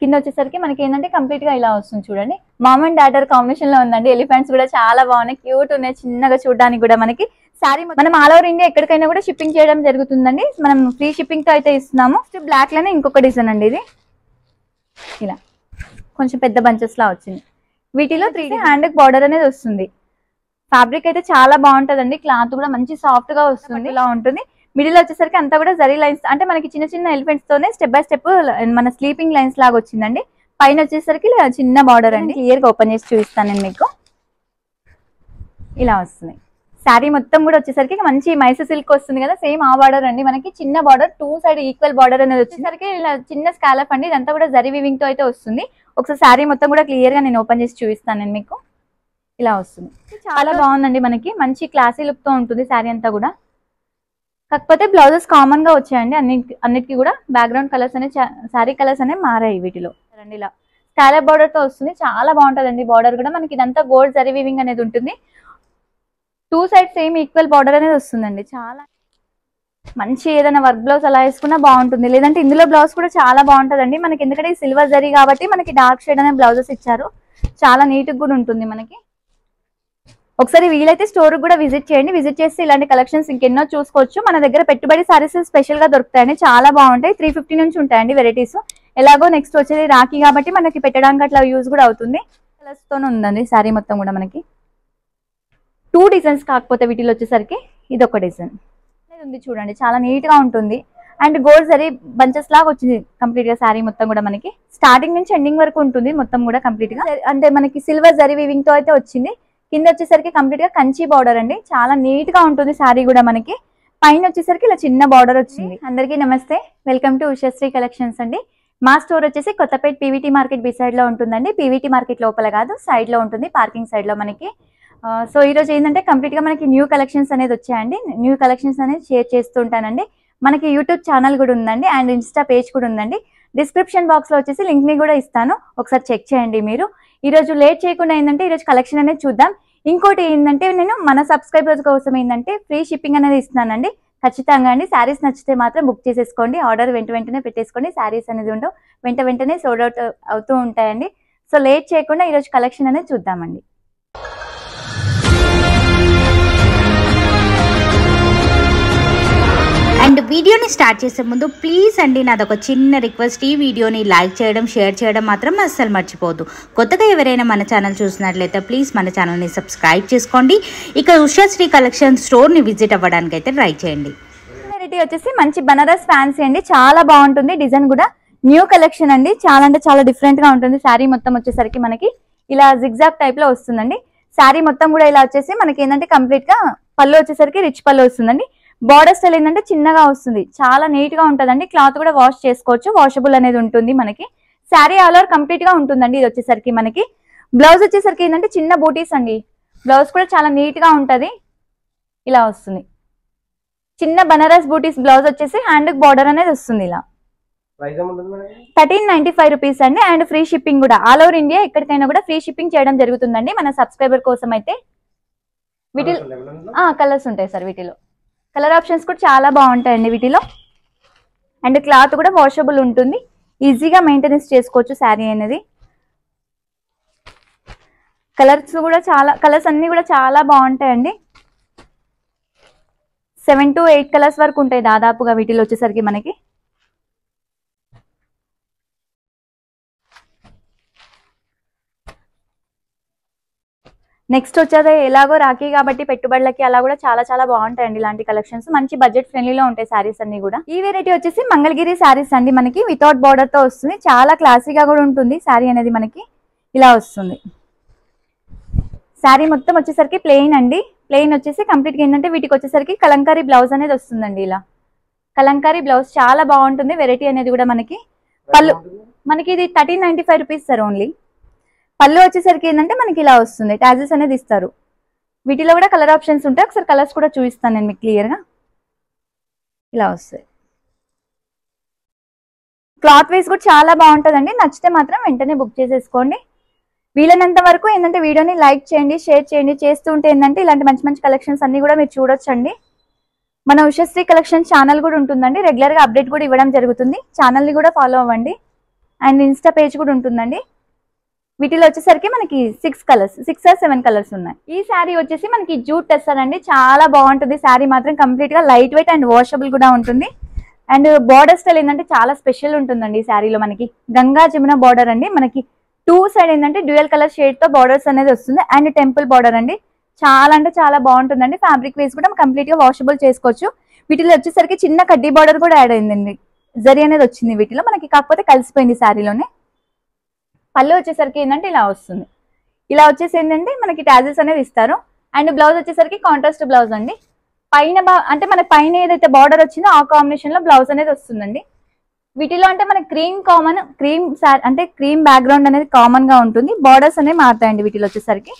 కింద వచ్చేసరికి మనకి ఏంటంటే కంప్లీట్గా ఇలా వస్తుంది చూడండి. మామ్ అండ్ డాటర్ కాంబినేషన్లో ఉందండి. ఎలిఫెంట్స్ కూడా చాలా బాగున్నాయి. క్యూట్ ఉన్నాయి. చిన్నగా చూడడానికి కూడా మనకి సారీ మనం ఆల్ ఓవర్ ఇండియా ఎక్కడికైనా కూడా షిప్పింగ్ చేయడం జరుగుతుందండి. మనం ఫ్రీ షిప్పింగ్తో అయితే ఇస్తున్నాము. బ్లాక్లోనే ఇంకొక డిజైన్ అండి ఇది. ఇలా. కొంచెం పెద్ద బంచెస్ లా వచ్చింది. వీటిలో త్రీ హ్యాండ్ బార్డర్ అనేది వస్తుంది. ఫ్యాబ్రిక్ అయితే చాలా బాగుంటదండి. క్లాత్ కూడా మంచి సాఫ్ట్గా వస్తుంది. ఇలా ఉంటుంది. మిడిల్ వచ్చేసరికి అంతా కూడా జరీ లైన్స్ అంటే మనకి చిన్న చిన్న ఎలిఫెంట్స్ తోనే స్టెప్ బై స్టెప్ మన స్లీపింగ్ లైన్స్ లాగా వచ్చిందండి. పైన వచ్చేసరికి చిన్న బార్డర్ అండి. క్లియర్గా ఓపెన్ చేసి చూపిస్తాను నేను మీకు. ఇలా వస్తుంది. శారీ మొత్తం కూడా వచ్చేసరికి మంచి మైసూర్ సిల్క్ వస్తుంది కదా సేమ్ ఆ బార్డర్ అండి. మనకి చిన్న border two side equal border అనేది వచ్చేసరికి ఇలా చిన్న స్కాలప్ అండి. ఇదంతా కూడా జరీ వివింగ్తో అయితే వస్తుంది. ఒకసారి శారీ మొత్తం కూడా క్లియర్గా నేను ఓపెన్ చేసి చూపిస్తాను నేను మీకు. ఇలా వస్తుంది. చాలా బాగుందండి మనకి. మంచి క్లాసీ లుక్తో ఉంటుంది శారీ అంతా కూడా. కాకపోతే బ్లౌజెస్ కామన్గా వచ్చాయండి. అన్ని అన్నిటికీ కూడా బ్యాక్గ్రౌండ్ కలర్స్ అనే శారీ కలర్స్ అనేవి మారాయి వీటిలో. రండి ఇలా. స్కాలప్ బార్డర్తో వస్తుంది. చాలా బాగుంటుందండి బార్డర్ కూడా. మనకి ఇదంతా గోల్డ్ జరీ వివింగ్ అనేది ఉంటుంది. Two side same equal border అనేది వస్తుందండి. చాలా మంచి ఏదైనా వర్క్ బ్లౌజ్ అలా వేసుకున్నా బాగుంటుంది. లేదంటే ఇందులో బ్లౌజ్ కూడా చాలా బాగుంటుందండి. మనకి ఎందుకంటే సిల్వర్ జరీ కాబట్టి మనకి డార్క్ షేడ్ అనే బ్లౌజెస్ ఇచ్చారు. చాలా నీట్ కూడా ఉంటుంది మనకి. ఒకసారి వీలైతే స్టోర్ కూడా విజిట్ చేయండి. విజిట్ చేసి ఇలాంటి కలెక్షన్స్ ఇంకెన్నో చూసుకోవచ్చు. మన దగ్గర పెట్టుబడి సారీస్ స్పెషల్గా దొరుకుతాయండి. చాలా బాగుంటాయి. త్రీ ఫిఫ్టీ నుంచి ఉంటాయండి వెరైటీస్. ఎలాగో నెక్స్ట్ వచ్చేది రాఖీ కాబట్టి మనకి పెట్టడానికి అట్లా యూజ్ కూడా అవుతుంది. కలర్స్ తోనే ఉందండి సారీ మొత్తం కూడా మనకి. టూ డిజైన్స్ కాకపోతే వీటిలో వచ్చేసరికి ఇది ఒక డిజైన్ ఉంది చూడండి. చాలా నీట్గా ఉంటుంది. అండ్ గోల్డ్ సరీ బంచెస్ లాగా వచ్చింది కంప్లీట్గా శారీ మొత్తం కూడా మనకి. స్టార్టింగ్ నుంచి ఎండింగ్ వరకు ఉంటుంది మొత్తం కూడా కంప్లీట్గా. అంటే మనకి సిల్వర్ జరీ వీవింగ్తో అయితే వచ్చింది. కింద వచ్చేసరికి కంప్లీట్గా కంచి బార్డర్ అండి. చాలా నీట్గా ఉంటుంది శారీ కూడా మనకి. పైన వచ్చేసరికి ఇలా చిన్న బార్డర్ వచ్చింది. అందరికీ నమస్తే. వెల్కమ్ టు ఉషశ్రీ కలెక్షన్స్ అండి. మా స్టోర్ వచ్చేసి కొత్తపేట పీవీటీ మార్కెట్ బిసైడ్లో ఉంటుందండి. పీవీటీ మార్కెట్ లోపల కాదు సైడ్లో ఉంటుంది పార్కింగ్ సైడ్లో మనకి. సో ఈ రోజు ఏంటంటే కంప్లీట్గా మనకి న్యూ కలెక్షన్స్ అనేది వచ్చాయండి. న్యూ కలెక్షన్స్ అనేది షేర్ చేస్తూ ఉంటానండి. మనకి యూట్యూబ్ ఛానల్ కూడా ఉందండి. అండ్ ఇన్స్టా పేజ్ కూడా ఉందండి. డిస్క్రిప్షన్ బాక్స్లో వచ్చేసి లింక్ని కూడా ఇస్తాను. ఒకసారి చెక్ చేయండి మీరు. ఈరోజు లేట్ చేయకుండా ఏంటంటే ఈరోజు కలెక్షన్ అనేది చూద్దాం. ఇంకోటి ఏంటంటే నేను మన సబ్స్క్రైబర్స్ కోసం ఏంటంటే ఫ్రీ షిప్పింగ్ అనేది ఇస్తున్నానండి. ఖచ్చితంగా అండి. శారీస్ నచ్చితే మాత్రం బుక్ చేసేసుకోండి. ఆర్డర్ వెంట వెంటనే పెట్టేసుకోండి. శారీస్ అనేది ఉండవు. వెంట వెంటనే సోల్డ్ అవుట్ అవుతూ ఉంటాయండి. సో లేట్ చేయకుండా ఈరోజు కలెక్షన్ అనేది చూద్దామండి. అండ్ వీడియోని స్టార్ట్ చేసే ముందు ప్లీజ్ అండి నాది ఒక చిన్న రిక్వెస్ట్. ఈ వీడియోని లైక్ చేయడం షేర్ చేయడం మాత్రం అస్సలు మర్చిపోవద్దు. కొత్తగా ఎవరైనా మన ఛానల్ చూసినట్లయితే ప్లీజ్ మన ఛానల్ని సబ్స్క్రైబ్ చేసుకోండి. ఇక ఉషాశ్రీ కలెక్షన్ స్టోర్ని విజిట్ అవ్వడానికి అయితే ట్రై చేయండి. వెరైటీ వచ్చేసి మంచి బనారస్ ఫ్యాన్సీ అండి. చాలా బాగుంటుంది. డిజైన్ కూడా న్యూ కలెక్షన్ అండి. చాలా అంటే చాలా డిఫరెంట్గా ఉంటుంది. శారీ మొత్తం వచ్చేసరికి మనకి ఇలా జిగ్జాగ్ టైప్లో వస్తుందండి. శారీ మొత్తం కూడా ఇలా వచ్చేసి మనకి ఏంటంటే కంప్లీట్గా పళ్ళు వచ్చేసరికి రిచ్ పళ్ళు వస్తుందండి. బార్డర్ స్టైల్ ఏంటంటే చిన్నగా వస్తుంది. చాలా నీట్గా ఉంటుందండి. క్లాత్ కూడా వాష్ చేసుకోవచ్చు. వాషబుల్ అనేది ఉంటుంది మనకి. శారీ ఆల్ ఓవర్ కంప్లీట్గా ఉంటుందండి ఇది వచ్చేసరికి మనకి. బ్లౌజ్ వచ్చేసరికి ఏంటంటే చిన్న బూటీస్ అండి. బ్లౌజ్ కూడా చాలా నీట్గా ఉంటది. ఇలా వస్తుంది. చిన్న బనారస్ బూటీస్ బ్లౌజ్ వచ్చేసి హ్యాండ్ బార్డర్ అనేది వస్తుంది ఇలా. థర్టీన్ నైన్టీ ఫైవ్ రూపీస్ అండి. అండ్ ఫ్రీ షిప్పింగ్ కూడా. ఆల్ ఓవర్ ఇండియా ఎక్కడికైనా కూడా ఫ్రీ షిప్పింగ్ చేయడం జరుగుతుందండి. మన సబ్స్క్రైబర్ కోసం అయితే. వీటి కలర్స్ ఉంటాయి సార్ వీటిలో. కలర్ ఆప్షన్స్ కూడా చాలా బాగుంటాయండి వీటిలో. అండ్ క్లాత్ కూడా వాషబుల్ ఉంటుంది. ఈజీగా మెయింటెనెన్స్ చేసుకోవచ్చు శారీ అనేది. కలర్స్ కూడా చాలా కలర్స్ అన్నీ కూడా చాలా బాగుంటాయండి. సెవెన్ టు ఎయిట్ కలర్స్ వరకు ఉంటాయి దాదాపుగా వీటిలో వచ్చేసరికి మనకి. నెక్స్ట్ వచ్చేది ఎలాగో రాఖీ కాబట్టి పెట్టుబడులకి అలా కూడా చాలా చాలా బాగుంటాయండి ఇలాంటి కలెక్షన్స్ మంచి బడ్జెట్ ఫ్రెండ్లీలో ఉంటాయి శారీస్ అన్ని కూడా. ఈ వెరైటీ వచ్చేసి మంగళగిరి శారీస్ అండి మనకి. వితౌట్ బార్డర్తో వస్తుంది. చాలా క్లాసీగా కూడా ఉంటుంది. శారీ అనేది మనకి ఇలా వస్తుంది. శారీ మొత్తం వచ్చేసరికి ప్లెయిన్ అండి. ప్లెయిన్ వచ్చేసి కంప్లీట్గా ఏంటంటే వీటికి వచ్చేసరికి కలంకారీ బ్లౌజ్ అనేది వస్తుందండి ఇలా. కలంకారీ బ్లౌజ్ చాలా బాగుంటుంది. వెరైటీ అనేది కూడా మనకి. పళ్ళు మనకి ఇది thirteen ninety five rupees sir only పళ్ళు వచ్చేసరికి ఏంటంటే మనకి ఇలా వస్తుంది. టాజెస్ అనేది ఇస్తారు. వీటిలో కూడా కలర్ ఆప్షన్స్ ఉంటాయి. ఒకసారి కలర్స్ కూడా చూపిస్తాను నేను మీకు క్లియర్గా ఇలా వస్తాయి. క్లాత్ వైజ్ కూడా చాలా బాగుంటుందండి. నచ్చితే మాత్రం వెంటనే బుక్ చేసేసుకోండి. వీలైనంత వరకు ఏంటంటే వీడియోని లైక్ చేయండి షేర్ చేయండి. చేస్తూ ఉంటే ఏంటంటే ఇలాంటి మంచి మంచి కలెక్షన్స్ అన్ని కూడా మీరు చూడొచ్చండి. మన ఉషశ్రీ కలెక్షన్ ఛానల్ కూడా ఉంటుందండి. రెగ్యులర్గా అప్డేట్ కూడా ఇవ్వడం జరుగుతుంది. ఛానల్ని కూడా ఫాలో అవ్వండి. అండ్ ఇన్స్టా పేజ్ కూడా ఉంటుందండి. వీటిలో వచ్చేసరికి మనకి six colours six or seven colours ఉన్నాయి. ఈ శారీ వచ్చేసి మనకి జూట్ టెస్టర్ అండి. చాలా బాగుంటుంది. శారీ మాత్రం కంప్లీట్గా లైట్ వెయిట్ అండ్ వాషబుల్ కూడా ఉంటుంది. అండ్ బార్డర్ స్టైల్ ఏంటంటే చాలా స్పెషల్ ఉంటుందండి ఈ శారీలో మనకి. గంగా జమున బార్డర్ అండి. మనకి టూ సైడ్ ఏంటంటే డ్యూయల్ కలర్ షేడ్తో బార్డర్స్ అనేది వస్తుంది. అండ్ టెంపుల్ బార్డర్ అండి. చాలా అంటే చాలా బాగుంటుందండి. ఫ్యాబ్రిక్ వేస్ కూడా కంప్లీట్గా వాషబుల్ చేసుకోవచ్చు. వీటిలో వచ్చేసరికి చిన్న కడ్డీ బార్డర్ కూడా యాడ్ అయిందండి. జరి అనేది వచ్చింది వీటిలో. మనకి కాకపోతే కలిసిపోయింది శారీలోనే. పళ్ళు వచ్చేసరికి ఏంటంటే ఇలా వస్తుంది. ఇలా వచ్చేసి ఏంటంటే మనకి టాజెస్ అనేది ఇస్తారు. అండ్ బ్లౌజ్ వచ్చేసరికి కాంట్రాస్ట్ బ్లౌజ్ అండి. పైన అంటే మన పైన ఏదైతే బార్డర్ వచ్చిందో ఆ కాంబినేషన్లో బ్లౌజ్ అనేది వస్తుందండి. వీటిలో అంటే మన క్రీమ్ కామన్ క్రీమ్ అంటే క్రీమ్ బ్యాక్గ్రౌండ్ అనేది కామన్గా ఉంటుంది. బార్డర్స్ అనేవి మారుతాయండి వీటిలో వచ్చేసరికి.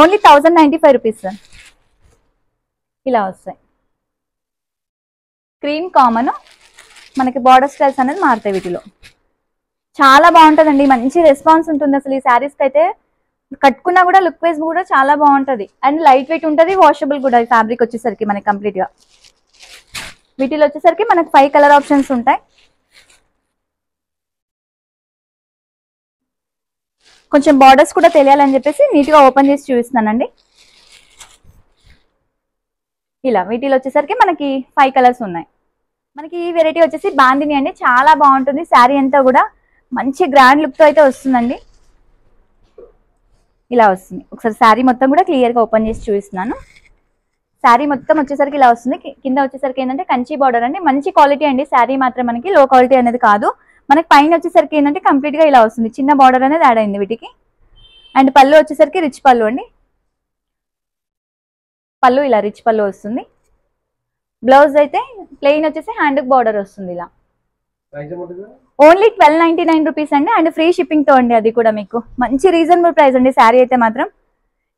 Only thousand ninety five rupees sir ఇలా వస్తాయి. క్రీమ్ కామన్ మనకి బార్డర్ స్టైల్స్ అనేది మారుతాయి వీటిలో. చాలా బాగుంటుందండి. మంచి రెస్పాన్స్ ఉంటుంది అసలు ఈ శారీస్కి అయితే. కట్టుకున్నా కూడా లుక్ వైజ్ కూడా చాలా బాగుంటుంది. అండ్ లైట్ వెయిట్ ఉంటుంది వాషబుల్ కూడా ఈ ఫ్యాబ్రిక్ వచ్చేసరికి మనకి కంప్లీట్గా వీటిలో వచ్చేసరికి మనకి ఫైవ్ కలర్ ఆప్షన్స్ ఉంటాయి. కొంచెం బార్డర్స్ కూడా తెలియాలని చెప్పేసి నీట్గా ఓపెన్ చేసి చూపిస్తున్నానండి. ఇలా వీటిలో వచ్చేసరికి మనకి ఫైవ్ కలర్స్ ఉన్నాయి. మనకి ఈ వెరైటీ వచ్చేసి బాందిని అండి. చాలా బాగుంటుంది. శారీ అంతా కూడా మంచి గ్రాండ్ లుక్తో అయితే వస్తుందండి. ఇలా వస్తుంది. ఒకసారి శారీ మొత్తం కూడా క్లియర్గా ఓపెన్ చేసి చూపిస్తున్నాను. శారీ మొత్తం వచ్చేసరికి ఇలా వస్తుంది. కింద వచ్చేసరికి ఏంటంటే కంచి బార్డర్ అండి. మంచి క్వాలిటీ అండి. శారీ మాత్రం మనకి లో క్వాలిటీ అనేది కాదు. మనకి పైన వచ్చేసరికి ఏంటంటే కంప్లీట్గా ఇలా వస్తుంది. చిన్న బార్డర్ అనేది యాడ్ అయింది వీటికి. అండ్ పళ్ళు వచ్చేసరికి రిచ్ పళ్ళు అండి. పళ్ళు ఇలా రిచ్ పళ్ళు వస్తుంది. బ్లౌజ్ అయితే ప్లెయిన్ వచ్చేసి హ్యాండ్ బార్డర్ వస్తుంది ఇలా. Only twelve ninety nine rupees అండి. అండ్ ఫ్రీ షిప్పింగ్తో అండి అది కూడా మీకు. మంచి రీజనబుల్ ప్రైస్ అండి శారీ అయితే మాత్రం.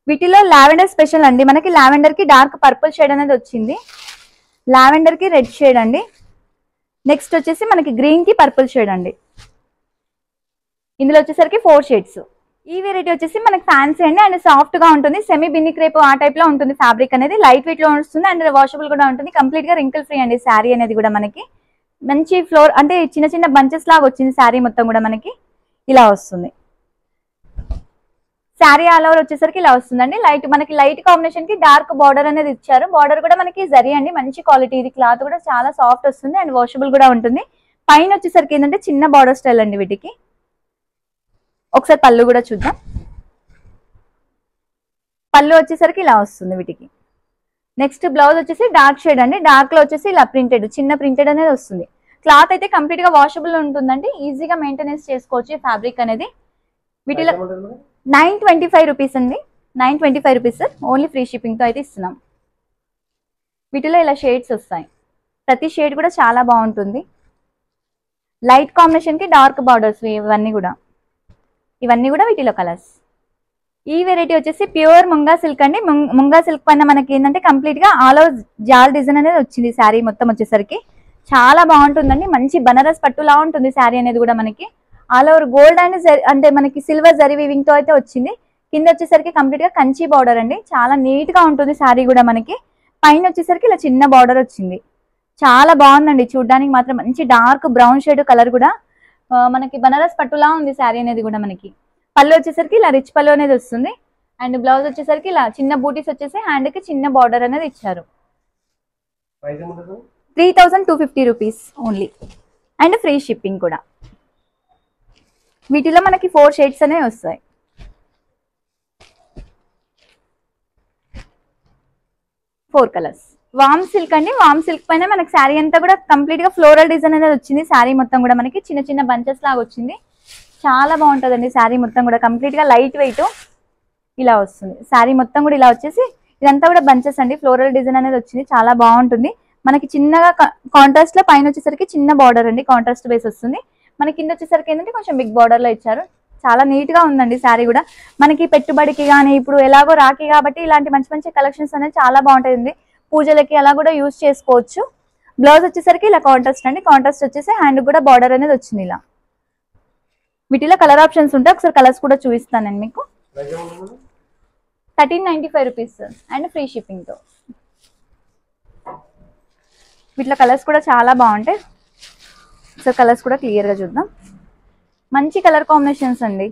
వీటిలో లావెండర్ స్పెషల్ అండి. మనకి లావెండర్కి డార్క్ పర్పుల్ షేడ్ అనేది వచ్చింది. లావెండర్కి రెడ్ షేడ్ అండి. నెక్స్ట్ వచ్చేసి మనకి గ్రీన్కి పర్పుల్ షేడ్ అండి. ఇందులో వచ్చేసరికి ఫోర్ షేడ్స్. ఈ వెరైటీ వచ్చేసి మనకి ఫ్యాన్సీ అండి. అండ్ సాఫ్ట్గా ఉంటుంది. సెమీ బిన్ని క్రేప్ ఆ టైప్లో ఉంటుంది ఫ్యాబ్రిక్ అనేది. లైట్ వెయిట్లో వస్తుంది. అండ్ వాషబుల్ కూడా ఉంటుంది. కంప్లీట్గా రింకిల్ ఫ్రీ అండి శారీ అనేది కూడా మనకి. మంచి ఫ్లోర్ అంటే చిన్న చిన్న బంచెస్ లాగా వచ్చింది శారీ మొత్తం కూడా మనకి. ఇలా వస్తుంది. శారీ ఆల్ ఓవర్ వచ్చేసరికి ఇలా వస్తుందండి. లైట్ మనకి లైట్ కాంబినేషన్కి డార్క్ బార్డర్ అనేది ఇచ్చారు. బార్డర్ కూడా మనకి జరి అండి. మంచి క్వాలిటీ ఇది. క్లాత్ కూడా చాలా సాఫ్ట్ వస్తుంది అండ్ వాషబుల్ కూడా ఉంటుంది. పైన వచ్చేసరికి ఏంటంటే చిన్న బార్డర్ స్టైల్ అండి వీటికి. ఒకసారి పళ్ళు కూడా చూద్దాం. పళ్ళు వచ్చేసరికి ఇలా వస్తుంది వీటికి. నెక్స్ట్ బ్లౌజ్ వచ్చేసి డార్క్ షేడ్ అండి. డార్క్లో వచ్చేసి ఇలా ప్రింటెడ్ చిన్న ప్రింటెడ్ అనేది వస్తుంది. క్లాత్ అయితే కంప్లీట్గా వాషబుల్ ఉంటుందండి. ఈజీగా మెయింటెనెన్స్ చేసుకోవచ్చు ఈ ఫ్యాబ్రిక్ అనేది. వీటిలో నైన్ ట్వంటీ ఫైవ్ రూపీస్ అండి. Nine twenty five rupees only free షిప్పింగ్తో అయితే ఇస్తున్నాం. వీటిలో ఇలా షేడ్స్ వస్తాయి. ప్రతి షేడ్ కూడా చాలా బాగుంటుంది. లైట్ కాంబినేషన్కి డార్క్ బార్డర్స్ ఇవన్నీ కూడా. ఇవన్నీ కూడా వీటిలో కలర్స్. ఈ వెరైటీ వచ్చేసి ప్యూర్ ముంగా సిల్క్ అండి. ముంగా సిల్క్ పైన మనకి ఏంటంటే కంప్లీట్గా ఆల్ ఓవర్ జాల్ డిజైన్ అనేది వచ్చింది శారీ మొత్తం వచ్చేసరికి. చాలా బాగుంటుందండి. మంచి బనారస్ పట్టులా ఉంటుంది శారీ అనేది కూడా మనకి. ఆల్ ఓవర్ గోల్డ్ అండ్ అంటే మనకి సిల్వర్ జరీ వీవింగ్తో అయితే వచ్చింది. కింద వచ్చేసరికి కంప్లీట్గా కంచి బార్డర్ అండి. చాలా నీట్గా ఉంటుంది శారీ కూడా మనకి. పైన వచ్చేసరికి ఇలా చిన్న బార్డర్ వచ్చింది. చాలా బాగుందండి. చూడడానికి మాత్రం మంచి డార్క్ బ్రౌన్ షేడ్ కలర్ కూడా మనకి బనారస్ పట్టులా ఉంది శారీ అనేది కూడా మనకి. పళ్ళు వచ్చేసరికి ఇలా రిచ్ పళ్ళు అనేది వస్తుంది. అండ్ బ్లౌజ్ వచ్చేసరికి ఇలా చిన్న బూటీస్ వచ్చేసి హ్యాండ్కి చిన్న బార్డర్ అనేది ఇచ్చారు. Three thousand two fifty rupees only and free shipping కూడా. వీటిలో మనకి ఫోర్ షేడ్స్ అనేవి వస్తాయి. ఫోర్ కలర్స్ వామ్ సిల్క్ అండి. వామ్ సిల్క్ పైన మనకి శారీ అంతా కూడా కంప్లీట్గా ఫ్లోరల్ డిజైన్ అనేది వచ్చింది. శారీ మొత్తం కూడా మనకి చిన్న చిన్న బంచెస్ లాగా వచ్చింది. చాలా బాగుంటుందండి శారీ మొత్తం కూడా. కంప్లీట్గా లైట్ వెయిట్ ఇలా వస్తుంది. శారీ మొత్తం కూడా ఇలా వచ్చేసి ఇదంతా కూడా బంచెస్ అండి. ఫ్లోరల్ డిజైన్ అనేది వచ్చింది. చాలా బాగుంటుంది. మనకి చిన్నగా కాంట్రాస్ట్లో పైన వచ్చేసరికి చిన్న బార్డర్ అండి. కాంట్రాస్ట్ బేస్ వస్తుంది. మన కింద వచ్చేసరికి ఏంటంటే కొంచెం బిగ్ బార్డర్లో ఇచ్చారు. చాలా నీట్గా ఉందండి శారీ కూడా. మనకి పెట్టుబడికి కానీ ఇప్పుడు ఎలాగో రాఖీ కాబట్టి ఇలాంటి మంచి మంచి కలెక్షన్స్ అనేది చాలా బాగుంటుంది పూజలకి అలా కూడా యూస్ చేసుకోవచ్చు. బ్లౌజ్ వచ్చేసరికి ఇలా కాంట్రాస్ట్ అండి. కాంట్రాస్ట్ వచ్చేసి హ్యాండ్ కూడా బార్డర్ అనేది వచ్చింది ఇలా. వీటిలో కలర్ ఆప్షన్స్ ఉంటాయి. ఒకసారి కలర్స్ కూడా చూపిస్తానండి మీకు. Thirteen ninety five rupees and free షిప్పింగ్తో వీటిలో కలర్స్ కూడా చాలా బాగుంటాయి. సో కలర్స్ కూడా క్లియర్గా చూద్దాం. మంచి కలర్ కాంబినేషన్స్ అండి.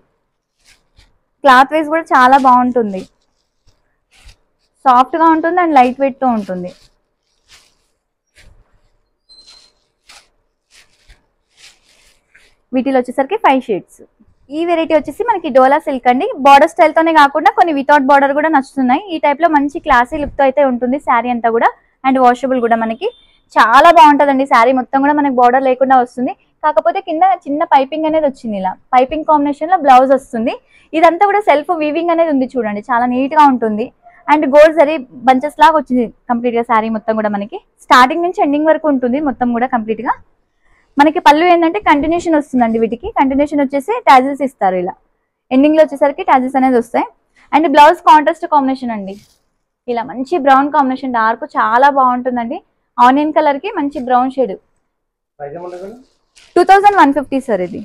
క్లాత్ వైజ్ కూడా చాలా బాగుంటుంది. సాఫ్ట్గా ఉంటుంది అండ్ లైట్ వెయిట్తో ఉంటుంది. వీటిలో వచ్చేసరికి ఫైవ్ షేడ్స్ ఈ వెరైటీ వచ్చేసి మనకి డోలా సిల్క్ అండి. బార్డర్ స్టైల్ తోనే కాకుండా కొన్ని వితౌట్ బార్డర్ కూడా నచ్చుతున్నాయి. ఈ టైప్లో మంచి క్లాసీ లుక్తో అయితే ఉంటుంది శారీ అంతా కూడా. అండ్ వాషబుల్ కూడా మనకి. చాలా బాగుంటదండి శారీ మొత్తం కూడా మనకి బార్డర్ లేకుండా వస్తుంది. కాకపోతే కింద చిన్న పైపింగ్ అనేది వచ్చింది ఇలా. పైపింగ్ కాంబినేషన్లో బ్లౌజ్ వస్తుంది. ఇదంతా కూడా సెల్ఫ్ వీవింగ్ అనేది ఉంది చూడండి. చాలా నీట్గా ఉంటుంది. అండ్ గోల్డ్ సరీ బంచెస్ లాగా వచ్చింది కంప్లీట్గా శారీ మొత్తం కూడా మనకి. స్టార్టింగ్ నుంచి ఎండింగ్ వరకు ఉంటుంది మొత్తం కూడా కంప్లీట్గా. మనకి పళ్ళు ఏంటంటే కంటిన్యూషన్ వస్తుందండి వీటికి. కంటిన్యూషన్ వచ్చేసి టాజిల్స్ ఇస్తారు ఇలా. ఎండింగ్లో వచ్చేసరికి టాజిల్స్ అనేది వస్తాయి. అండ్ బ్లౌజ్ కాంట్రాస్ట్ కాంబినేషన్ అండి. ఇలా మంచి బ్రౌన్ కాంబినేషన్ డార్క్ చాలా బాగుంటుందండి. ఆనియన్ కలర్కి మంచి brown shade two thousand one fifty sir ఇది.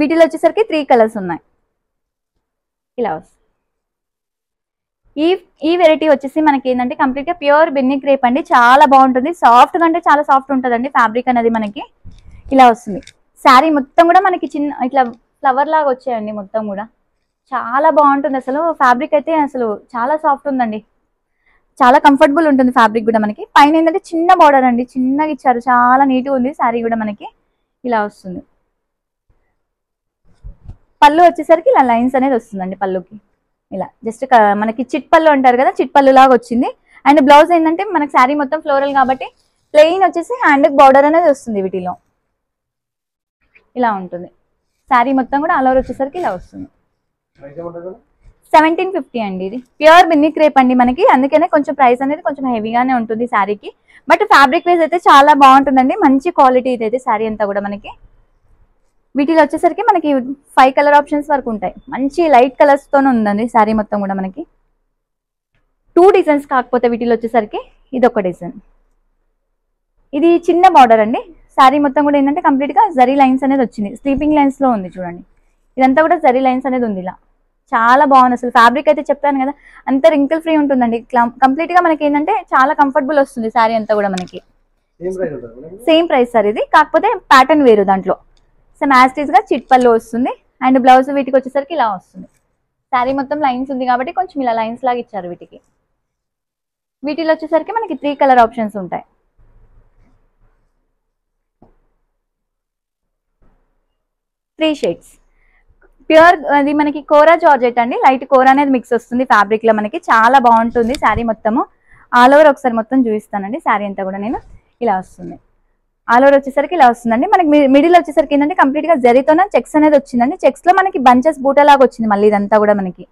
వీటిలో వచ్చేసరికి త్రీ కలర్స్ ఉన్నాయి. ఇలా వస్తుంది ఈ ఈ వెరైటీ వచ్చేసి మనకి ఏంటంటే కంప్లీట్గా ప్యూర్ బెన్ని క్రేప్ అండి. చాలా బాగుంటుంది. సాఫ్ట్ అంటే చాలా సాఫ్ట్ ఉంటుందండి ఫ్యాబ్రిక్ అనేది మనకి. ఇలా వస్తుంది. శారీ మొత్తం కూడా మనకి చిన్న ఇట్లా ఫ్లవర్ లాగా వచ్చాయండి మొత్తం కూడా. చాలా బాగుంటుంది అసలు. ఫ్యాబ్రిక్ అయితే అసలు చాలా సాఫ్ట్ ఉందండి. చాలా కంఫర్టబుల్ ఉంటుంది ఫ్యాబ్రిక్ కూడా మనకి. పైన ఏంటంటే చిన్న బార్డర్ అండి. చిన్నగా ఇచ్చారు. చాలా నీట్గా ఉంది శారీ కూడా మనకి. ఇలా వస్తుంది. పళ్ళు వచ్చేసరికి ఇలా లైన్స్ అనేది వస్తుందండి పళ్ళుకి. ఇలా జస్ట్ మనకి చిట్ పళ్ళు అంటారు కదా చిట్ పళ్ళు లాగా వచ్చింది. అండ్ బ్లౌజ్ ఏంటంటే మనకి శారీ మొత్తం ఫ్లోరల్ కాబట్టి ప్లెయిన్ వచ్చేసి హ్యాండ్ బార్డర్ అనేది వస్తుంది వీటిలో. ఇలా ఉంటుంది. శారీ మొత్తం కూడా అలవర్ వచ్చేసరికి ఇలా వస్తుంది. సెవెంటీన్ ఫిఫ్టీ అండి ఇది. ప్యూర్ బిన్ని క్రేప్ అండి మనకి. అందుకనే కొంచెం ప్రైస్ అనేది కొంచెం హెవీగానే ఉంటుంది శారీకి. బట్ ఫ్యాబ్రిక్ వైజ్ అయితే చాలా బాగుంటుందండి. మంచి క్వాలిటీ ఇదైతే శారీ అంతా కూడా మనకి. వీటిలో వచ్చేసరికి మనకి ఫైవ్ కలర్ ఆప్షన్స్ వరకు ఉంటాయి. మంచి లైట్ కలర్స్ తోనే ఉందండి శారీ మొత్తం కూడా మనకి. టూ డిజైన్స్ కాకపోతే వీటిలో వచ్చేసరికి ఇది ఒక డిజైన్ ఇది చిన్న బార్డర్ అండి. శారీ మొత్తం కూడా ఏంటంటే కంప్లీట్గా జరీ లైన్స్ అనేది వచ్చింది. స్లీపింగ్ లైన్స్లో ఉంది చూడండి. ఇదంతా కూడా జరీ లైన్స్ అనేది ఉంది ఇలా. చాలా బాగుంది అసలు. ఫ్యాబ్రిక్ అయితే చెప్పాను కదా అంత రింకిల్ ఫ్రీ ఉంటుందండి. కంప్లీట్గా మనకి ఏంటంటే చాలా కంఫర్టబుల్ వస్తుంది శారీ అంతా కూడా మనకి. సేమ్ ప్రైస్ సార్ ఇది. కాకపోతే ప్యాటర్న్ వేరు దాంట్లో. సేమ్ యాస్టీస్గా చిట్ పళ్ళు వస్తుంది. అండ్ బ్లౌజ్ వీటికి వచ్చేసరికి ఇలా వస్తుంది. శారీ మొత్తం లైన్స్ ఉంది కాబట్టి కొంచెం ఇలా లైన్స్ లాగా ఇచ్చారు వీటికి. వీటిలో వచ్చేసరికి మనకి త్రీ కలర్ ఆప్షన్స్ ఉంటాయి. Three shades. ప్యూర్ అది మనకి కోరా జార్జెట్ అండి. లైట్ కోరా అనేది మిక్స్ వస్తుంది ఫ్యాబ్రిక్లో మనకి. చాలా బాగుంటుంది శారీ మొత్తము. ఆల్ ఓవర్ ఒకసారి మొత్తం చూపిస్తానండి. శారీ అంతా కూడా నేను ఇలా వస్తుంది. ఆల్ ఓవర్ వచ్చేసరికి ఇలా వస్తుందండి. మనకి మిడిల్ వచ్చేసరికి ఏంటంటే కంప్లీట్గా జరీతోనే చెక్స్ అనేది వచ్చిందండి. చెక్స్లో మనకి బంచెస్ బూట లాగా వచ్చింది మళ్ళీ ఇదంతా కూడా మనకి.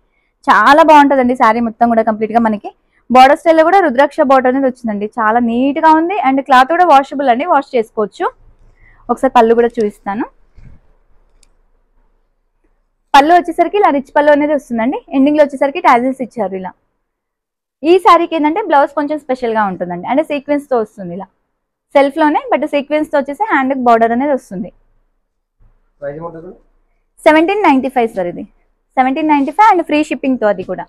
చాలా బాగుంటుందండి శారీ మొత్తం కూడా కంప్లీట్గా మనకి. బార్డర్ స్టైల్లో కూడా రుద్రాక్ష బార్డర్ అనేది వచ్చిందండి. చాలా నీట్గా ఉంది అండ్ క్లాత్ కూడా వాషబుల్ అండి. వాష్ చేసుకోవచ్చు. ఒకసారి పళ్ళు కూడా చూపిస్తాను. పళ్ళు వచ్చేసరికి ఇలా రిచ్ పళ్ళు అనేది వస్తుందండి. ఎండింగ్లో వచ్చేసరికి టాజిల్స్ ఇచ్చారు ఇలా. ఈ శారీకి ఏంటంటే బ్లౌజ్ కొంచెం స్పెషల్గా ఉంటుందండి. అంటే సీక్వెన్స్తో వస్తుంది ఇలా. సెల్ఫ్లోనే బట్ సీక్వెన్స్తో వచ్చేసి హ్యాండ్ బార్డర్ అనేది వస్తుంది. సెవెంటీన్ నైన్టీ ఫైవ్ సార్ ఇది. Seventeen ninety five and free షిప్పింగ్తో అది కూడా.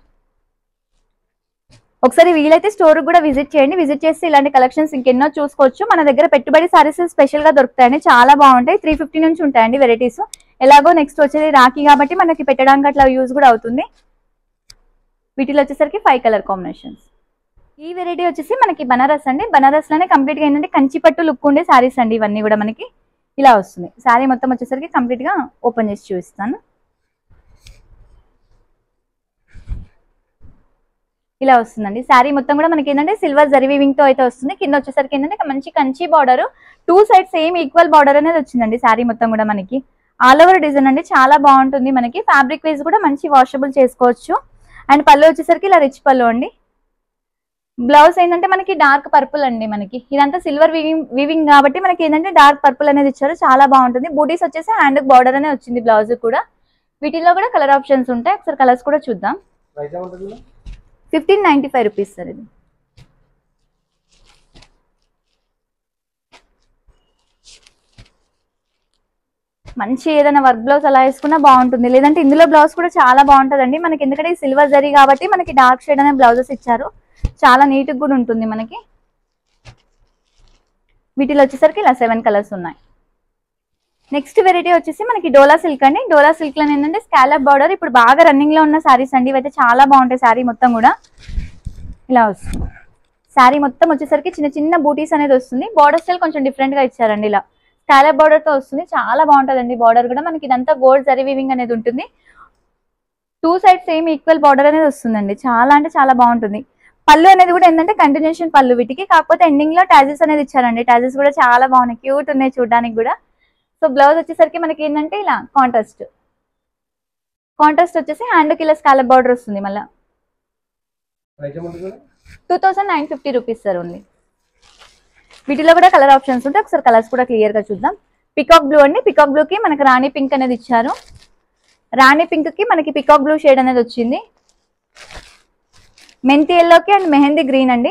ఒకసారి వీలైతే స్టోర్ కూడా విజిట్ చేయండి. విజిట్ చేసి ఇలాంటి కలెక్షన్స్ ఇంకెన్నో చూసుకోవచ్చు. మన దగ్గర పెట్టుబడి సారీస్ స్పెషల్గా దొరుకుతాయండి. చాలా బాగుంటాయి. త్రీ ఫిఫ్టీ నుంచి ఉంటాయండి వెరైటీస్ ఎలాగో నెక్స్ట్ వచ్చేది రాఖీ కాబట్టి మనకి పెట్టడానికి అట్లా యూజ్ కూడా అవుతుంది. వీటిలో వచ్చేసరికి ఫైవ్ కలర్ కాంబినేషన్స్ ఈ వెరైటీ వచ్చేసి మనకి బనారస్ అండి. బనారస్లోనే కంప్లీట్గా ఏంటంటే కంచిపట్టు లుక్ ఉండే సారీస్ అండి ఇవన్నీ కూడా మనకి. ఇలా వస్తుంది. శారీ మొత్తం వచ్చేసరికి కంప్లీట్గా ఓపెన్ చేసి చూపిస్తాను. ఇలా వస్తుందండి. శారీ మొత్తం కూడా మనకి ఏంటంటే సిల్వర్ జరీ వివింగ్తో అయితే వస్తుంది. కింద వచ్చేసరికి ఏంటంటే మంచి Kanchi border two side same equal border అనేది వచ్చిందండి శారీ మొత్తం కూడా మనకి. ఆల్ ఓవర్ డిజైన్ అండి. చాలా బాగుంటుంది మనకి. ఫ్యాబ్రిక్ వైజ్ కూడా మంచి వాషబుల్ చేసుకోవచ్చు. అండ్ పళ్ళు వచ్చేసరికి ఇలా రిచ్ పళ్ళు అండి. బ్లౌజ్ ఏంటంటే మనకి డార్క్ పర్పుల్ అండి మనకి. ఇదంతా సిల్వర్ వీవింగ్ వీవింగ్ కాబట్టి మనకి ఏంటంటే డార్క్ పర్పుల్ అనేది ఇచ్చారు. చాలా బాగుంటుంది. బూటీస్ వచ్చేసి హ్యాండ్ బార్డర్ అనేది వచ్చింది బ్లౌజ్ కూడా. వీటిలో కూడా కలర్ ఆప్షన్స్ ఉంటాయి. ఒకసారి కలర్స్ కూడా చూద్దాం. Fifteen ninety five rupees sir ఇది. మంచి ఏదైనా వర్క్ బ్లౌజ్ అలా వేసుకున్నా బాగుంటుంది. లేదంటే ఇందులో బ్లౌజ్ కూడా చాలా బాగుంటుందండి. మనకి ఎందుకంటే సిల్వర్ జరీ కాబట్టి మనకి డార్క్ షేడ్ అనే బ్లౌజెస్ ఇచ్చారు. చాలా నీట్గా కూడా ఉంటుంది మనకి. వీటిలో వచ్చేసరికి ఇలా సెవెన్ కలర్స్ ఉన్నాయి. నెక్స్ట్ వెరైటీ వచ్చేసి మనకి డోలా సిల్క్ అండి. డోలా సిల్క్లో ఏంటంటే స్కాలప్ బార్డర్ ఇప్పుడు బాగా రన్నింగ్లో ఉన్న శారీస్ అండి. ఇవైతే చాలా బాగుంటాయి సారీ మొత్తం కూడా. ఇలా వస్తుంది. శారీ మొత్తం వచ్చేసరికి చిన్న చిన్న బూటీస్ అనేది వస్తుంది. బార్డర్ స్టైల్ కొంచెం డిఫరెంట్గా ఇచ్చారండి ఇలా. స్కాలప్ బార్డర్తో వస్తుంది. చాలా బాగుంటదండి బార్డర్ కూడా. మనకి ఇదంతా గోల్డ్ జరీ వీవింగ్ అనేది ఉంటుంది. Two side same equal border అనేది వస్తుందండి. చాలా అంటే చాలా బాగుంటుంది. పళ్ళు అనేది కూడా ఏంటంటే కంటిన్యూషన్ పళ్ళు వీటికి. కాకపోతే ఎండింగ్లో టాజెస్ అనేది ఇచ్చారండి. టాజెస్ కూడా చాలా బాగున్నాయి. క్యూట్ ఉన్నాయి చూడడానికి కూడా. సో బ్లౌజ్ వచ్చేసరికి మనకి ఏంటంటే ఇలా కాంట్రాస్ట్ కాంట్రాస్ట్ వచ్చేసి హ్యాండ్కి ఇలా స్కాలప్ బార్డర్ వస్తుంది మళ్ళీ. Two thousand nine fifty rupees sir only వీటిలో కూడా కలర్ ఆప్షన్స్ ఉంటాయి. ఒకసారి కలర్స్ కూడా క్లియర్గా చూద్దాం. పికాక్ బ్లూ అండి. పికాక్ బ్లూ కి మనకి రాణి పింక్ అనేది ఇచ్చారు. రాణి పింక్కి మనకి పికాక్ బ్లూ షేడ్ అనేది వచ్చింది. మెంతి ఎల్లోకి అండ్ మెహందీ గ్రీన్ అండి.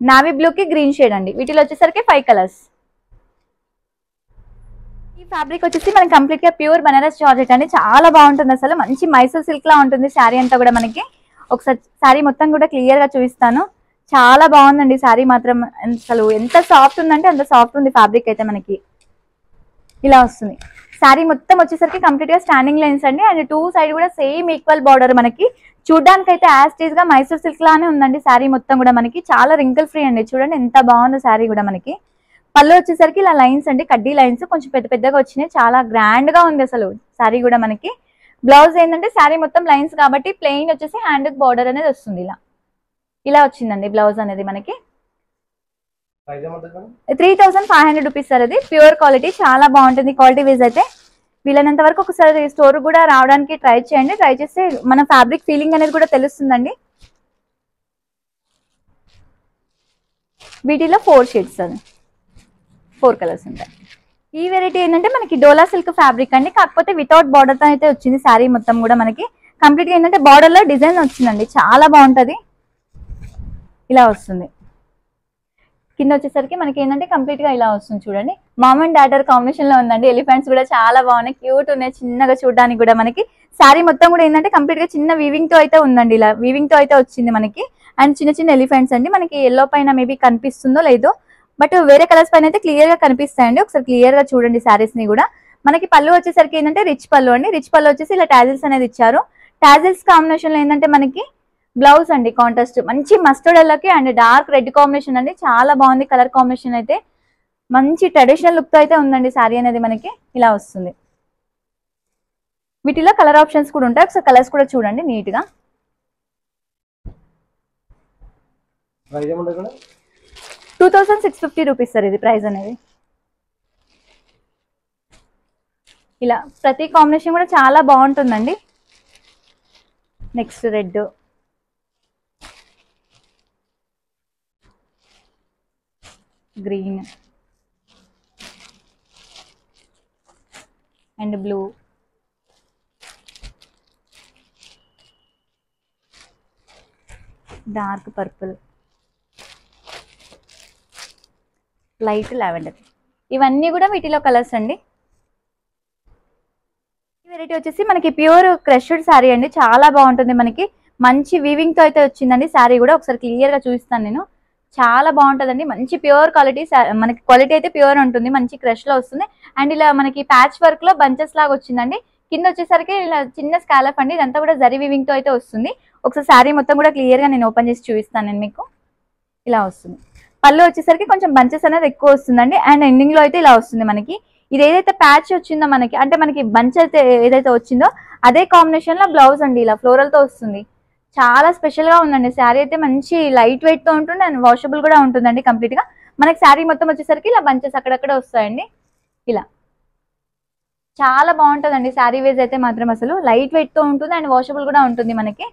నావీ బ్లూకి గ్రీన్ షేడ్ అండి. వీటిలో వచ్చేసరికి ఫైవ్ కలర్స్ ఈ ఫ్యాబ్రిక్ వచ్చేసి మనకి కంప్లీట్గా ప్యూర్ బనారస్ జార్జెట్ అండి. చాలా బాగుంటుంది అసలు. మంచి మైసూర్ సిల్క్ లా ఉంటుంది శారీ అంతా కూడా మనకి. ఒకసారి శారీ మొత్తం కూడా క్లియర్గా చూపిస్తాను. చాలా బాగుందండి శారీ మాత్రం. అసలు ఎంత సాఫ్ట్ ఉందంటే అంత సాఫ్ట్ ఉంది ఫ్యాబ్రిక్ అయితే మనకి. ఇలా వస్తుంది. శారీ మొత్తం వచ్చేసరికి కంప్లీట్గా స్టాండింగ్ లైన్స్ అండి. అండ్ టూ సైడ్ కూడా సేమ్ ఈక్వల్ బార్డర్ మనకి. చూడడానికి అయితే యాస్టీజ్గా మైసూర్ సిల్క్ లానే ఉందండి శారీ మొత్తం కూడా మనకి. చాలా రింకిల్ ఫ్రీ అండి. చూడండి ఎంత బాగుందో శారీ కూడా మనకి. పళ్ళు వచ్చేసరికి ఇలా లైన్స్ అండి. కడ్డీ లైన్స్ కొంచెం పెద్ద పెద్దగా వచ్చినాయి. చాలా గ్రాండ్గా ఉంది అసలు శారీ కూడా మనకి. బ్లౌజ్ ఏంటంటే శారీ మొత్తం లైన్స్ కాబట్టి ప్లెయిన్ వచ్చేసి హ్యాండ్ బార్డర్ అనేది వస్తుంది ఇలా. ఇలా వచ్చిందండి బ్లౌజ్ అనేది మనకి. Three thousand five hundred rupees sir అది. ప్యూర్ క్వాలిటీ చాలా బాగుంటుంది క్వాలిటీ వైజ్ అయితే. వీలైనంత వరకు ఒకసారి స్టోర్ కూడా రావడానికి ట్రై చేయండి. ట్రై చేస్తే మన ఫ్యాబ్రిక్ ఫీలింగ్ అనేది కూడా తెలుస్తుందండి. వీటిలో ఫోర్ షేడ్స్ అది ఫోర్ కలర్స్ ఉంటాయి. ఈ వెరైటీ ఏంటంటే మనకి డోలా సిల్క్ ఫ్యాబ్రిక్ అండి. కాకపోతే వితౌట్ బార్డర్తో అయితే వచ్చింది శారీ మొత్తం కూడా మనకి. కంప్లీట్గా ఏంటంటే బార్డర్లో డిజైన్ వచ్చిందండి. చాలా బాగుంటుంది. ఇలా వస్తుంది. కింద వచ్చేసరికి మనకి ఏంటంటే కంప్లీట్గా ఇలా వస్తుంది చూడండి. మామ్ అండ్ డాటర్ కాంబినేషన్లో ఉందండి. ఎలిఫెంట్స్ కూడా చాలా బాగున్నాయి. క్యూట్ ఉన్నాయి. చిన్నగా చూడడానికి కూడా మనకి. శారీ మొత్తం కూడా ఏంటంటే కంప్లీట్గా చిన్న వీవింగ్తో అయితే ఉందండి ఇలా. వీవింగ్తో అయితే వచ్చింది మనకి. అండ్ చిన్న చిన్న ఎలిఫెంట్స్ అండి. మనకి ఎల్లో పైన మేబీ కనిపిస్తుందో లేదో. బట్ వేరే కలర్స్ పైన అయితే క్లియర్గా కనిపిస్తాయండి. ఒకసారి క్లియర్గా చూడండి శారీస్ని కూడా. మనకి పళ్ళు వచ్చేసరికి ఏంటంటే రిచ్ పళ్ళు అండి. రిచ్ పళ్ళు వచ్చేసి ఇలా టాజిల్స్ అనేది ఇచ్చారు. టాజిల్స్ కాంబినేషన్లో ఏంటంటే మనకి బ్లౌజ్ అండి కాంట్రాస్ట్. మంచి మస్టర్డ్ ఎల్లకి అండ్ డార్క్ రెడ్ కాంబినేషన్ అండి. చాలా బాగుంది కలర్ కాంబినేషన్ అయితే. మంచి ట్రెడిషనల్ లుక్తో అయితే ఉందండి శారీ అనేది మనకి. ఇలా వస్తుంది. వీటిలో కలర్ ఆప్షన్స్ కూడా ఉంటాయి. ఒకసారి కలర్స్ కూడా చూడండి నీట్గా ప్రైస్ ఏముంటుంది madam? Two thousand six fifty rupees sir ఇది ప్రైస్ అనేది. ఇలా ప్రతి కాంబినేషన్ కూడా చాలా బాగుంటుందండి. Next red green and blue. Dark purple. Light lavender. ఇవన్నీ కూడా వీటిలో కలర్స్ అండి. ఈ వెరైటీ వచ్చేసి మనకి ప్యూర్ క్రష్డ్ శారీ అండి. చాలా బాగుంటుంది మనకి. మంచి వీవింగ్తో అయితే వచ్చిందండి. శారీ కూడా ఒకసారి క్లియర్గా చూపిస్తాను నేను. చాలా బాగుంటుందండి. మంచి ప్యూర్ క్వాలిటీ మనకి క్వాలిటీ అయితే ప్యూర్ ఉంటుంది. మంచి క్రష్లో వస్తుంది. అండ్ ఇలా మనకి ప్యాచ్ వర్క్లో బంచెస్ లాగా వచ్చిందండి. కింద వచ్చేసరికి ఇలా చిన్న స్కాలప్ అండి. ఇదంతా కూడా జరి వీవింగ్తో అయితే వస్తుంది. ఒకసారి శారీ మొత్తం కూడా క్లియర్గా నేను ఓపెన్ చేసి చూపిస్తాను నేను మీకు. ఇలా వస్తుంది. పళ్ళు వచ్చేసరికి కొంచెం బంచెస్ అనేది ఎక్కువ వస్తుందండి. అండ్ ఎండింగ్లో అయితే ఇలా వస్తుంది మనకి. ఇది ఏదైతే ప్యాచ్ వచ్చిందో మనకి అంటే మనకి బంచ్ అయితే ఏదైతే వచ్చిందో అదే కాంబినేషన్లో బ్లౌజ్ అండి. ఇలా ఫ్లోరల్తో వస్తుంది. చాలా స్పెషల్గా ఉందండి. శారీ అయితే మంచి లైట్ వెయిట్తో ఉంటుంది అండ్ వాషబుల్ కూడా ఉంటుందండి కంప్లీట్గా. మనకి శారీ మొత్తం వచ్చేసరికి ఇలా బంచెస్ అక్కడక్కడ వస్తాయండి. ఇలా. చాలా బాగుంటుందండి శారీ వేజ్ అయితే మాత్రం అసలు. లైట్ వెయిట్తో ఉంటుంది అండ్ వాషబుల్ కూడా ఉంటుంది మనకి.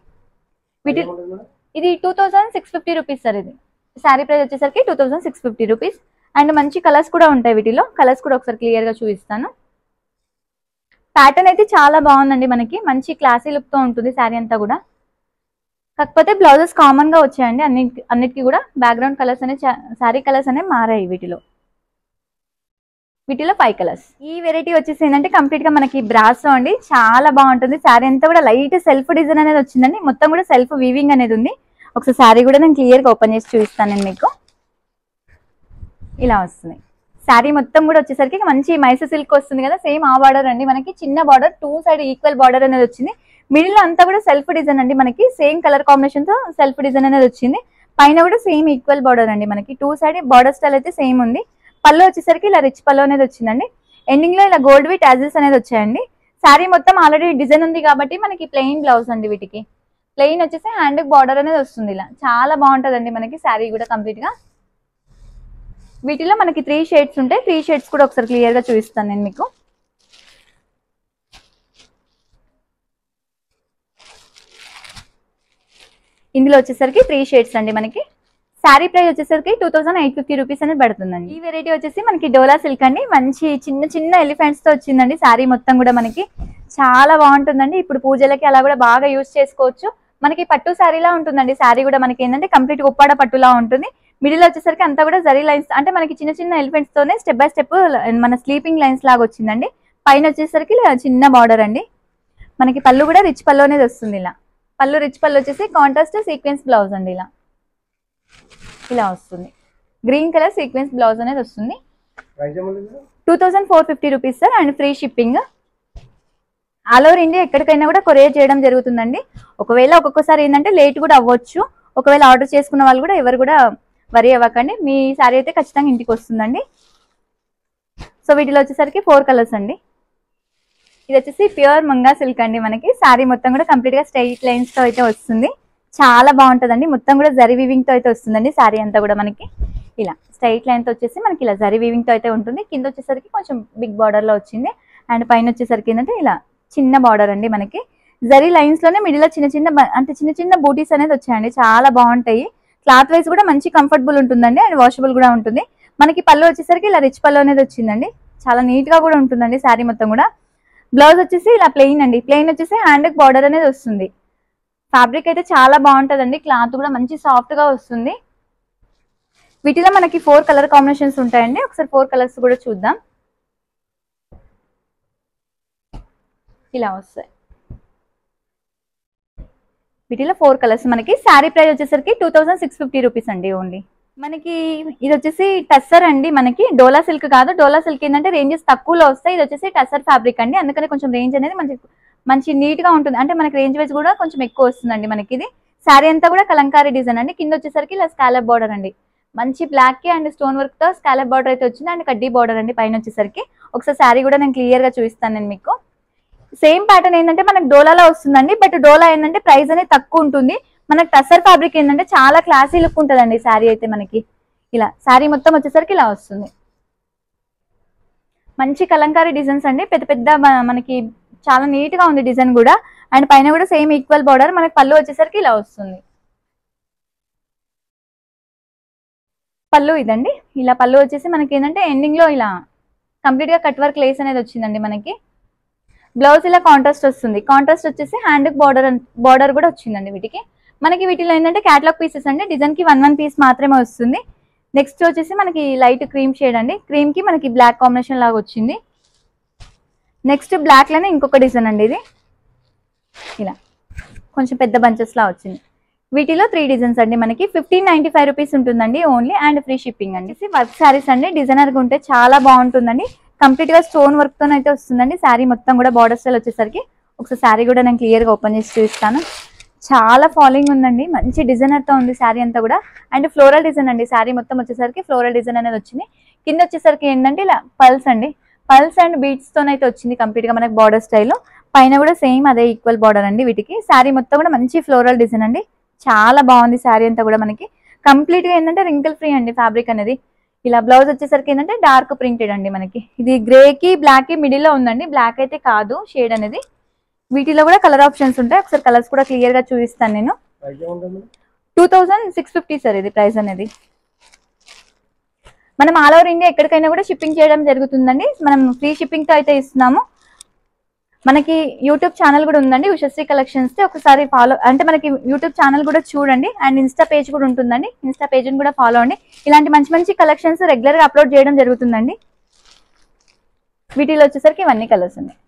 వీటి ఇది two thousand six fifty rupees sir ఇది. శారీ ప్రైస్ వచ్చేసరికి two thousand six fifty rupees and మంచి కలర్స్ కూడా ఉంటాయి వీటిలో. కలర్స్ కూడా ఒకసారి క్లియర్గా చూపిస్తాను. ప్యాటర్న్ అయితే చాలా బాగుందండి మనకి. మంచి క్లాసీ లుక్తో ఉంటుంది శారీ అంతా కూడా. కాకపోతే బ్లౌజెస్ కామన్గా వచ్చాయండి. అన్నిటి అన్నిటికీ కూడా బ్యాక్గ్రౌండ్ కలర్స్ అనే శారీ కలర్స్ అనేవి మారాయి వీటిలో. వీటిలో ఫైవ్ కలర్స్. ఈ వెరైటీ వచ్చేసి ఏంటంటే కంప్లీట్గా మనకి బ్రాసో అండి. చాలా బాగుంటుంది. శారీ అంతా కూడా లైట్ సెల్ఫ్ డిజైన్ అనేది వచ్చిందండి. మొత్తం కూడా సెల్ఫ్ వీవింగ్ అనేది ఉంది. ఒకసారి శారీ కూడా నేను క్లియర్గా ఓపెన్ చేసి చూపిస్తాను నేను మీకు. ఇలా వస్తుంది. శారీ మొత్తం కూడా వచ్చేసరికి మంచి మైసూర్ సిల్క్ వస్తుంది కదా. సేమ్ ఆ బార్డర్ అండి. మనకి చిన్న border two side equal border అనేది వచ్చింది. మిడిల్ అంతా కూడా సెల్ఫ్ డిజైన్ అండి మనకి. సేమ్ కలర్ కాంబినేషన్తో సెల్ఫ్ డిజైన్ అనేది వచ్చింది. పైన కూడా సేమ్ ఈక్వల్ బార్డర్ అండి మనకి. టూ సైడ్ బార్డర్ స్టైల్ అయితే సేమ్ ఉంది. పళ్ళు వచ్చేసరికి ఇలా రిచ్ పళ్ళు అనేది వచ్చిందండి. ఎండింగ్లో ఇలా గోల్డ్ విత్ టాజిల్స్ అనేది వచ్చాయండి. శారీ మొత్తం ఆల్రెడీ డిజైన్ ఉంది కాబట్టి మనకి ప్లెయిన్ బ్లౌజ్ అండి వీటికి. ప్లెయిన్ వచ్చేసి హ్యాండ్ బార్డర్ అనేది వస్తుంది ఇలా. చాలా బాగుంటుందండి మనకి శారీ కూడా కంప్లీట్గా. వీటిలో మనకి త్రీ షేడ్స్ ఉంటాయి త్రీ షేడ్స్ కూడా ఒకసారి క్లియర్గా చూపిస్తాను నేను మీకు. ఇందులో వచ్చేసరికి త్రీ షేడ్స్ అండి మనకి. శారీ ప్రైస్ వచ్చేసరికి two thousand eight fifty rupees అనేది పడుతుందండి. ఈ వెరైటీ వచ్చేసి మనకి డోలా సిల్క్ అండి. మంచి చిన్న చిన్న ఎలిఫెంట్స్తో వచ్చిందండి. శారీ మొత్తం కూడా మనకి చాలా బాగుంటుందండి. ఇప్పుడు పూజలకి అలా కూడా బాగా యూస్ చేసుకోవచ్చు. మనకి పట్టు శారీలా ఉంటుందండి. శారీ కూడా మనకి ఏంటంటే కంప్లీట్ ఉప్పాడ పట్టులా ఉంటుంది. మిడిల్ వచ్చేసరికి అంతా కూడా జరీ లైన్స్ అంటే మనకి చిన్న చిన్న ఎలిఫెంట్స్ తోనే స్టెప్ బై స్టెప్ మన స్లీపింగ్ లైన్స్ లాగా వచ్చిందండి. పైన వచ్చేసరికి చిన్న బార్డర్ అండి. మనకి పళ్ళు కూడా రిచ్ పళ్ళు అనేది వస్తుంది ఇలా. పళ్ళు రిచ్ పళ్ళు వచ్చేసి కాంట్రాస్ట్ సీక్వెన్స్ బ్లౌజ్ అండి ఇలా. ఇలా వస్తుంది. గ్రీన్ కలర్ సీక్వెన్స్ బ్లౌజ్ అనేది వస్తుంది. Two thousand four fifty rupees sir and free shipping all over India ఎక్కడికైనా కూడా కొరియర్ చేయడం జరుగుతుందండి. ఒకవేళ ఒక్కొక్కసారి ఏంటంటే లేట్ కూడా అవ్వచ్చు. ఒకవేళ ఆర్డర్ చేసుకున్న వాళ్ళు కూడా ఎవరు కూడా వరి అవ్వకండి. మీ శారీ అయితే ఖచ్చితంగా ఇంటికి వస్తుందండి. సో వీటిలో వచ్చేసరికి ఫోర్ కలర్స్ అండి. ఇది వచ్చేసి ప్యూర్ ముంగా సిల్క్ అండి మనకి. శారీ మొత్తం కూడా కంప్లీట్గా స్ట్రైట్ లైన్స్తో అయితే వస్తుంది. చాలా బాగుంటదండి. మొత్తం కూడా జరీ వీవింగ్తో అయితే వస్తుందండి శారీ అంతా కూడా మనకి. ఇలా స్ట్రైట్ లైన్తో వచ్చేసి మనకి ఇలా జరీ వీవింగ్తో అయితే ఉంటుంది. కింద వచ్చేసరికి కొంచెం బిగ్ బార్డర్లో వచ్చింది. అండ్ పైన వచ్చేసరికి ఏంటంటే ఇలా చిన్న బార్డర్ అండి మనకి. జరీ లైన్స్లోనే మిడిల్లో చిన్న చిన్న అంటే చిన్న చిన్న బూటీస్ అనేది వచ్చాయండి. చాలా బాగుంటాయి. క్లాత్ వైజ్ కూడా మంచి కంఫర్టబుల్ ఉంటుందండి. అండ్ వాషబుల్ కూడా ఉంటుంది. మనకి పళ్ళు వచ్చేసరికి ఇలా రిచ్ పళ్ళు అనేది వచ్చిందండి. చాలా నీట్గా కూడా ఉంటుందండి శారీ మొత్తం కూడా. బ్లౌజ్ వచ్చేసి ఇలా ప్లెయిన్ అండి. ప్లెయిన్ వచ్చేసి హ్యాండ్కి బార్డర్ అనేది వస్తుంది. ఫ్యాబ్రిక్ అయితే చాలా బాగుంటుందండి. క్లాత్ కూడా మంచి సాఫ్ట్గా వస్తుంది. వీటిలో మనకి ఫోర్ కలర్ కాంబినేషన్స్ ఉంటాయండి. ఒకసారి ఫోర్ కలర్స్ కూడా చూద్దాం. ఇలా వస్తాయి. వీటిలో ఫోర్ కలర్స్ మనకి. శారీ ప్రైస్ వచ్చేసరికి two thousand six fifty rupees అండి ఓన్లీ మనకి ఇది వచ్చేసి టస్సర్ అండి మనకి. డోలా సిల్క్ కాదు. డోలా సిల్క్ ఏంటంటే రేంజెస్ తక్కువలో వస్తాయి. ఇది వచ్చేసి టెస్సర్ ఫ్యాబ్రిక్ అండి. అందుకని కొంచెం రేంజ్ అనేది మంచి మంచి నీట్గా ఉంటుంది. అంటే మనకి రేంజ్ వైజ్ కూడా కొంచెం ఎక్కువ వస్తుందండి మనకి ఇది. శారీ అంతా కూడా కలంకారీ డిజైన్ అండి. కింద వచ్చేసరికి ఇలా స్కాలప్ బార్డర్ అండి. మంచి బ్లాక్కి అండ్ స్టోన్ వర్క్తో స్కాలప్ బార్డర్ అయితే వచ్చింది. అండ్ కడ్డీ బార్డర్ అండి పైన వచ్చేసరికి. ఒకసారి శారీ కూడా నేను క్లియర్గా చూపిస్తాను నేను మీకు. సేమ్ ప్యాటర్న్ ఏంటంటే మనకు డోలాలో వస్తుందండి. బట్ డోలా ఏంటంటే ప్రైస్ అనేది తక్కువ ఉంటుంది. మనకి టసర్ ఫ్యాబ్రిక్ ఏంటంటే చాలా క్లాసీ లుక్ ఉంటుందండి. శారీ అయితే మనకి. ఇలా శారీ మొత్తం వచ్చేసరికి ఇలా వస్తుంది. మంచి కలంకారీ డిజైన్స్ అండి. పెద్ద పెద్ద మనకి చాలా నీట్గా ఉంది డిజైన్ కూడా. అండ్ పైన కూడా సేమ్ ఈక్వల్ బార్డర్ మనకి పళ్ళు వచ్చేసరికి ఇలా వస్తుంది. పళ్ళు ఇదండి. ఇలా పళ్ళు వచ్చేసి మనకి ఏంటంటే ఎండింగ్లో ఇలా కంప్లీట్గా కట్ వర్క్ లేస్ అనేది వచ్చిందండి మనకి. బ్లౌజ్ ఇలా కాంట్రాస్ట్ వస్తుంది. కాంట్రాస్ట్ వచ్చేసి హ్యాండ్ బార్డర్ బార్డర్ కూడా వచ్చిందండి వీటికి. మనకి వీటిలో ఏంటంటే క్యాటలాగ్ పీసెస్ అండి. డిజైన్కి వన్ వన్ పీస్ మాత్రమే వస్తుంది. నెక్స్ట్ వచ్చేసి మనకి లైట్ క్రీమ్ షేడ్ అండి. క్రీమ్కి మనకి బ్లాక్ కాంబినేషన్ లాగా వచ్చింది. నెక్స్ట్ బ్లాక్లోనే ఇంకొక డిజైన్ అండి ఇది. ఇలా. కొంచెం పెద్ద బంచెస్ లా వచ్చింది. వీటిలో త్రీ డిజైన్స్ అండి. మనకి ఫిఫ్టీన్ నైన్టీ ఫైవ్ రూపీస్ ఉంటుందండి ఓన్లీ అండ్ ఫ్రీ షిప్పింగ్ అండి. వర్క్ శారీస్ అండి. డిజైనర్గా ఉంటే చాలా బాగుంటుందండి. కంప్లీట్గా స్టోన్ వర్క్తో అయితే వస్తుందండి. శారీ మొత్తం కూడా బార్డర్ స్టైల్ వచ్చేసరికి. ఒకసారి శారీ కూడా నేను క్లియర్గా ఓపెన్ చేసి చూపిస్తాను. చాలా ఫాలోయింగ్ ఉందండి. మంచి డిజైనర్తో ఉంది శారీ అంతా కూడా. అండ్ ఫ్లోరల్ డిజైన్ అండి. శారీ మొత్తం వచ్చేసరికి ఫ్లోరల్ డిజైన్ అనేది వచ్చింది. కింద వచ్చేసరికి ఏంటంటే ఇలా పల్స్ అండి. పల్స్ అండ్ బీట్స్తోనైతే వచ్చింది కంప్లీట్గా మనకి బార్డర్ స్టైల్ పైన కూడా సేమ్ అదే ఈక్వల్ బార్డర్ అండి వీటికి. శారీ మొత్తం కూడా మంచి ఫ్లోరల్ డిజైన్ అండి. చాలా బాగుంది శారీ అంతా కూడా మనకి. కంప్లీట్గా ఏంటంటే రింకిల్ ఫ్రీ అండి ఫ్యాబ్రిక్ అనేది. ఇలా బ్లౌజ్ వచ్చేసరికి ఏంటంటే డార్క్ ప్రింటెడ్ అండి మనకి. ఇది గ్రే కి బ్లాక్కి మిడిల్లో ఉందండి. బ్లాక్ అయితే కాదు షేడ్ అనేది. వీటిలో కూడా కలర్ ఆప్షన్స్ ఉంటాయి. ఒకసారి కలర్స్ కూడా క్లియర్గా చూపిస్తాను నేను. Two thousand six fifty sir ఇది ప్రైస్ అనేది. మనం ఆల్ ఓవర్ ఇండియా ఎక్కడికైనా కూడా షిప్పింగ్ చేయడం జరుగుతుందండి. మనం ఫ్రీ షిప్పింగ్తో అయితే ఇస్తున్నాము. మనకి యూట్యూబ్ ఛానల్ కూడా ఉందండి ఉషశ్రీ కలెక్షన్స్ ఒకసారి ఫాలో అంటే మనకి యూట్యూబ్ ఛానల్ కూడా చూడండి. అండ్ ఇన్స్టా పేజ్ కూడా ఉంటుందండి. ఇన్స్టా పేజ్ కూడా ఫాలో అండి ఇలాంటి మంచి మంచి కలెక్షన్స్ రెగ్యులర్గా అప్లోడ్ చేయడం జరుగుతుందండి. వీటిలో వచ్చేసరికి ఇవన్నీ కలర్స్ ఉన్నాయి